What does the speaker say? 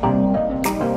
うん。